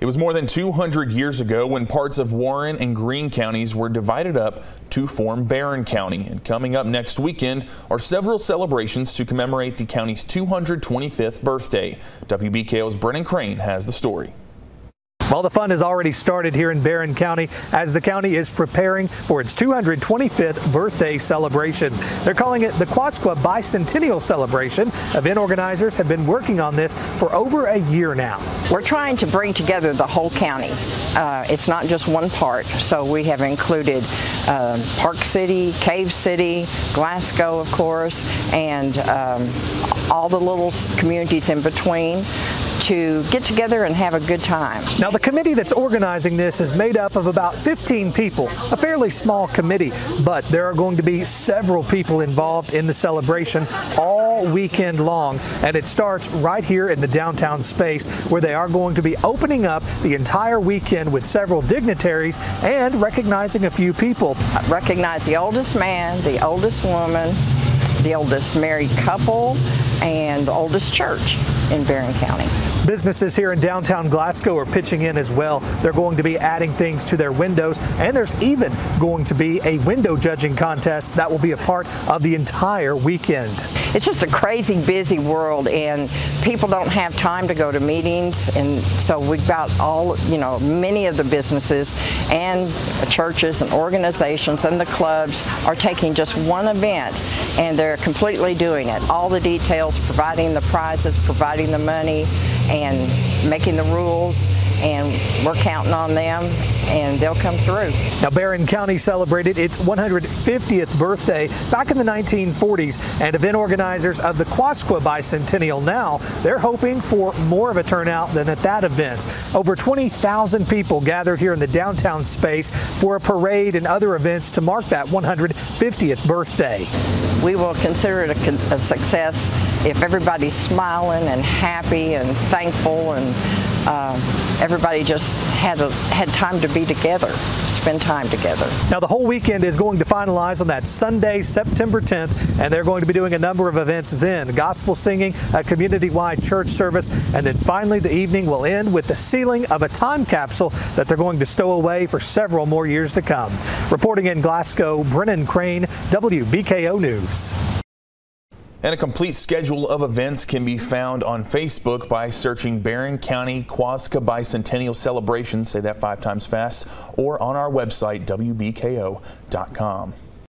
It was more than 200 years ago when parts of Warren and Greene counties were divided up to form Barren County. And coming up next weekend are several celebrations to commemorate the county's 225th birthday. WBKO's Brennan Crane has the story. Well, the fun has already started here in Barren County as the county is preparing for its 225th birthday celebration. They're calling it the Quasqua Bicentennial Celebration. Event organizers have been working on this for over a year now. We're trying to bring together the whole county. Uh, it's not just one part, so we have included uh, Park City, Cave City, Glasgow, of course, and um, all the little communities in between to get together and have a good time. Now the committee that's organizing this is made up of about 15 people, a fairly small committee, but there are going to be several people involved in the celebration all weekend long and it starts right here in the downtown space where they are going to be opening up the entire weekend with several dignitaries and recognizing a few people. I recognize the oldest man, the oldest woman, the oldest married couple, and the oldest church in Barren County. Businesses here in downtown Glasgow are pitching in as well. They're going to be adding things to their windows, and there's even going to be a window judging contest that will be a part of the entire weekend. It's just a crazy busy world, and people don't have time to go to meetings, and so we've got all, you know, many of the businesses and churches and organizations and the clubs are taking just one event, and they're completely doing it. All the details, providing the prizes, providing the money, and making the rules and we're counting on them and they'll come through. Now Barren County celebrated its 150th birthday back in the 1940s and event organizers of the Quasqua Bicentennial now, they're hoping for more of a turnout than at that event. Over 20,000 people gathered here in the downtown space for a parade and other events to mark that 150th birthday. We will consider it a, a success if everybody's smiling and happy and thankful and uh, everybody just had a, had time to be together, spend time together. Now the whole weekend is going to finalize on that Sunday, September 10th, and they're going to be doing a number of events then. Gospel singing, a community-wide church service, and then finally the evening will end with the sealing of a time capsule that they're going to stow away for several more years to come. Reporting in Glasgow, Brennan Crane, WBKO News. And a complete schedule of events can be found on Facebook by searching Barren County Quasqua Bicentennial Celebration, say that five times fast, or on our website, WBKO.com.